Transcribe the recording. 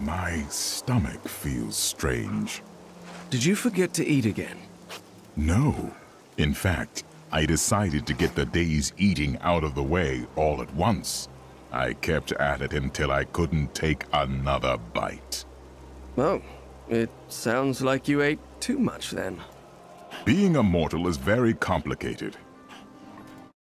My stomach feels strange. Did you forget to eat again? No. In fact, I decided to get the day's eating out of the way all at once. I kept at it until I couldn't take another bite. Oh, it sounds like you ate too much then. Being a mortal is very complicated.